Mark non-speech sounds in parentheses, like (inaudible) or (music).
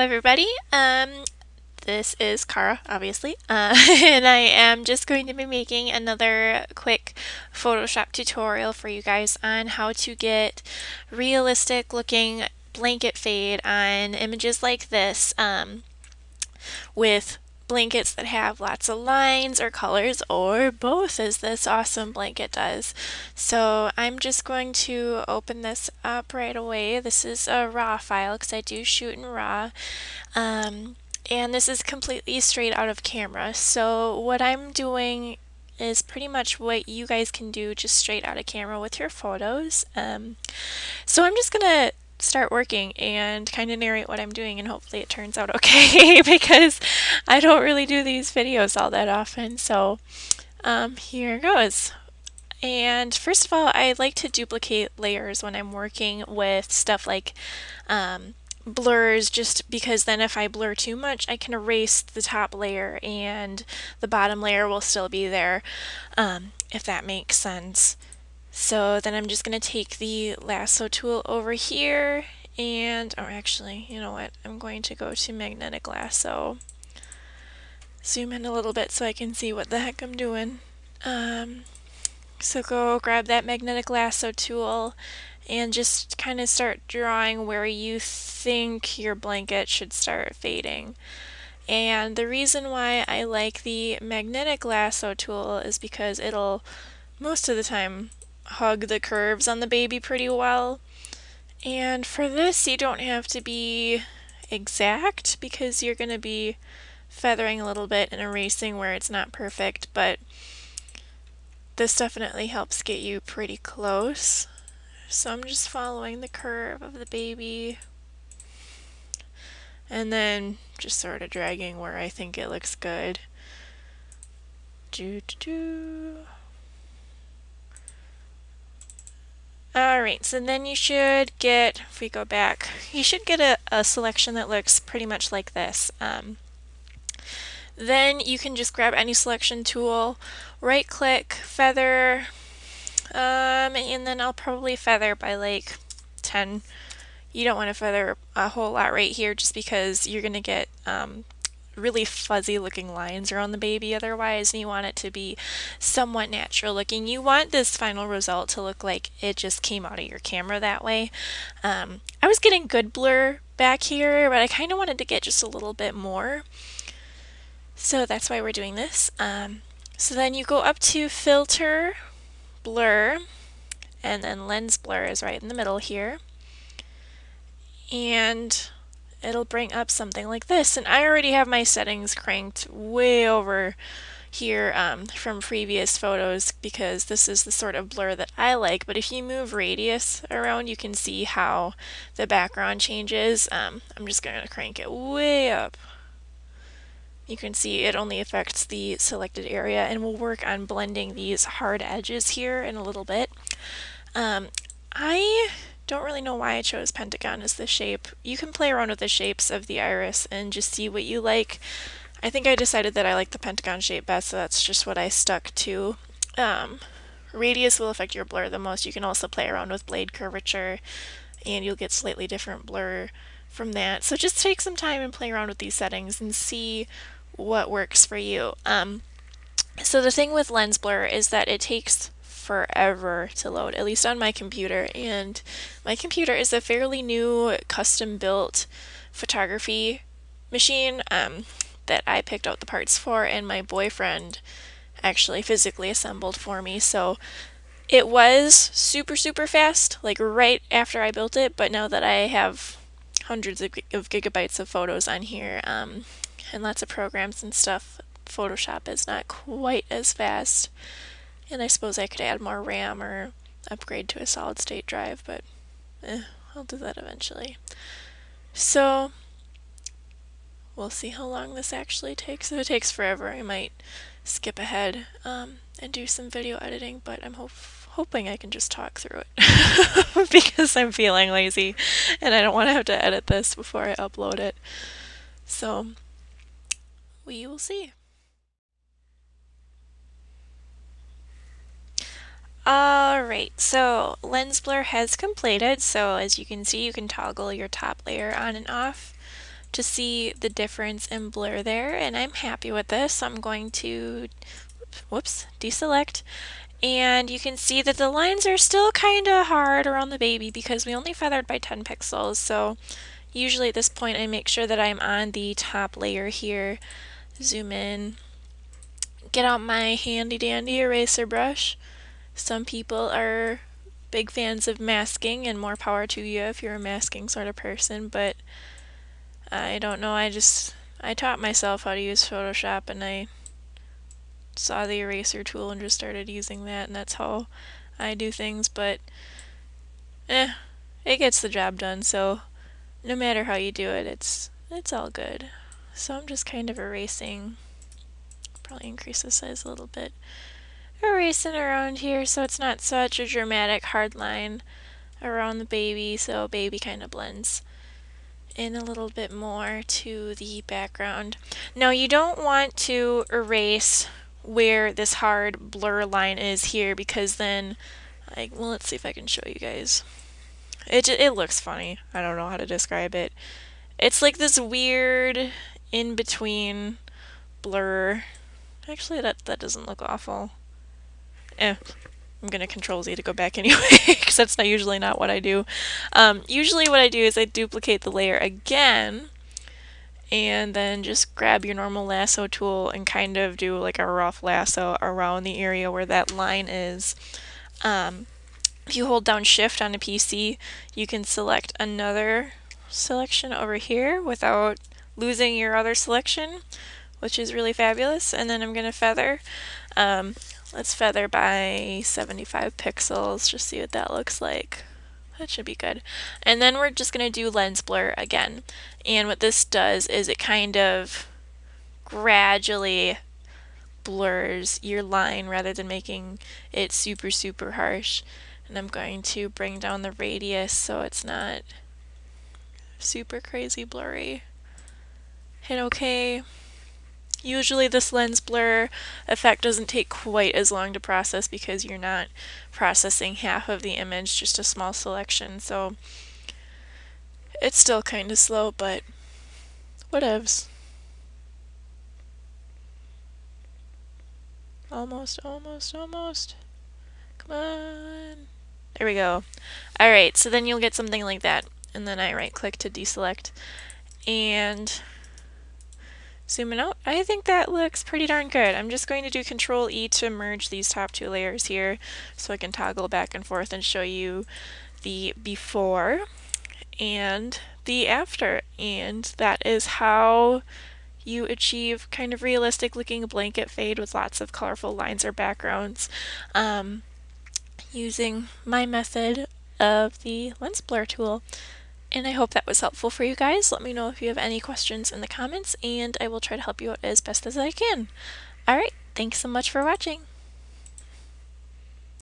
everybody. Um, this is Kara, obviously, uh, (laughs) and I am just going to be making another quick Photoshop tutorial for you guys on how to get realistic looking blanket fade on images like this um, with blankets that have lots of lines or colors or both as this awesome blanket does. So I'm just going to open this up right away. This is a raw file because I do shoot in raw. Um, and this is completely straight out of camera. So what I'm doing is pretty much what you guys can do just straight out of camera with your photos. Um, so I'm just gonna start working and kind of narrate what I'm doing and hopefully it turns out okay (laughs) because I don't really do these videos all that often so um, here goes and first of all I like to duplicate layers when I'm working with stuff like um, blurs just because then if I blur too much I can erase the top layer and the bottom layer will still be there um, if that makes sense. So then I'm just going to take the lasso tool over here and, or actually, you know what, I'm going to go to magnetic lasso. Zoom in a little bit so I can see what the heck I'm doing. Um, so go grab that magnetic lasso tool and just kind of start drawing where you think your blanket should start fading. And the reason why I like the magnetic lasso tool is because it'll most of the time hug the curves on the baby pretty well. And for this, you don't have to be exact because you're going to be feathering a little bit and erasing where it's not perfect, but this definitely helps get you pretty close. So I'm just following the curve of the baby and then just sort of dragging where I think it looks good. Do, do, do. Alright, so then you should get, if we go back, you should get a, a selection that looks pretty much like this. Um, then you can just grab any selection tool, right click, feather, um, and then I'll probably feather by like 10. You don't want to feather a whole lot right here just because you're going to get um, really fuzzy looking lines around the baby otherwise and you want it to be somewhat natural looking. You want this final result to look like it just came out of your camera that way. Um, I was getting good blur back here but I kind of wanted to get just a little bit more. So that's why we're doing this. Um, so then you go up to filter, blur, and then lens blur is right in the middle here. And it'll bring up something like this. And I already have my settings cranked way over here um, from previous photos because this is the sort of blur that I like. But if you move radius around, you can see how the background changes. Um, I'm just going to crank it way up. You can see it only affects the selected area and we'll work on blending these hard edges here in a little bit. Um, I don't really know why I chose pentagon as the shape. You can play around with the shapes of the iris and just see what you like. I think I decided that I like the pentagon shape best, so that's just what I stuck to. Um, radius will affect your blur the most. You can also play around with blade curvature and you'll get slightly different blur from that. So just take some time and play around with these settings and see what works for you. Um, so the thing with lens blur is that it takes forever to load, at least on my computer. And my computer is a fairly new custom built photography machine um, that I picked out the parts for, and my boyfriend actually physically assembled for me. So it was super, super fast, like right after I built it, but now that I have hundreds of, gigabytes of photos on here um, and lots of programs and stuff, Photoshop is not quite as fast. And I suppose I could add more RAM or upgrade to a solid state drive, but eh, I'll do that eventually. So we'll see how long this actually takes. If it takes forever, I might skip ahead um, and do some video editing, but I'm hoping I can just talk through it (laughs) because I'm feeling lazy and I don't want to have to edit this before I upload it. So we will see. Alright, so lens blur has completed, so as you can see you can toggle your top layer on and off. to see the difference in blur there and I'm happy with this. I'm going to, whoops, deselect. And you can see that the lines are still kind of hard around the baby because we only feathered by 10 pixels. So usually at this point I make sure that I'm on the top layer here. Zoom in. Get out my handy dandy eraser brush some people are big fans of masking and more power to you if you're a masking sort of person but I don't know. I just I taught myself how to use Photoshop and I saw the eraser tool and just started using that and that's how I do things but eh it gets the job done. So no matter how you do it it's it's all good. So I'm just kind of erasing probably increase the size a little bit erasing around here so it's not such a dramatic hard line around the baby so baby kind of blends in a little bit more to the background. Now you don't want to erase where this hard blur line is here because then, like, well let's see if I can show you guys. It, it looks funny. I don't know how to describe it. It's like this weird in-between blur. Actually that, that doesn't look awful. Eh, I'm going to control Z to go back (laughs) anyway, because that's not usually not what I do. Um, usually what I do is I duplicate the layer again, and then just grab your normal lasso tool and kind of do like a rough lasso around the area where that line is. Um, if you hold down shift on a PC, you can select another selection over here without losing your other selection, which is really fabulous. And then I'm going to feather. Um, Let's feather by 75 pixels, just see what that looks like. That should be good. And then we're just going to do lens blur again. And what this does is it kind of gradually blurs your line rather than making it super, super harsh. And I'm going to bring down the radius so it's not super crazy blurry. Hit OK. Usually this lens blur effect doesn't take quite as long to process because you're not processing half of the image, just a small selection, so it's still kind of slow, but whatevs. Almost, almost, almost. Come on. There we go. Alright, so then you'll get something like that. And then I right click to deselect. And zooming out, I think that looks pretty darn good. I'm just going to do Control E to merge these top two layers here so I can toggle back and forth and show you the before and the after. And that is how you achieve kind of realistic looking blanket fade with lots of colorful lines or backgrounds um, using my method of the lens blur tool. And I hope that was helpful for you guys. Let me know if you have any questions in the comments, and I will try to help you out as best as I can. Alright, thanks so much for watching.